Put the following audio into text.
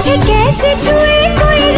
तुझे कैसे छुए कोई